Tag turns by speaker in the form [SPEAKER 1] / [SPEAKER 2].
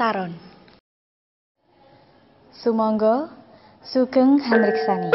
[SPEAKER 1] Saron. Sumangga Sugeng Hendriksani.